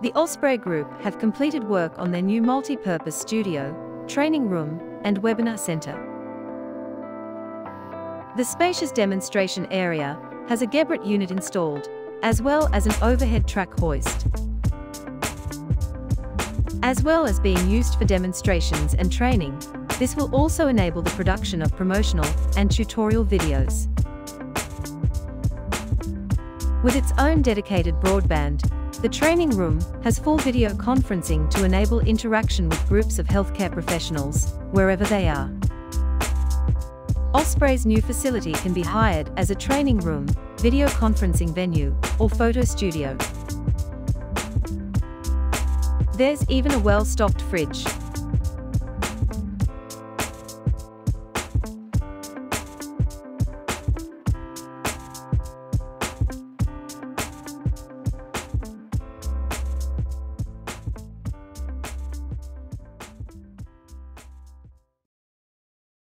The Osprey Group have completed work on their new multi-purpose studio, training room, and webinar center. The spacious demonstration area has a Geberit unit installed, as well as an overhead track hoist. As well as being used for demonstrations and training, this will also enable the production of promotional and tutorial videos. With its own dedicated broadband, the training room has full video conferencing to enable interaction with groups of healthcare professionals, wherever they are. Osprey's new facility can be hired as a training room, video conferencing venue, or photo studio. There's even a well-stocked fridge,